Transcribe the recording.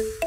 you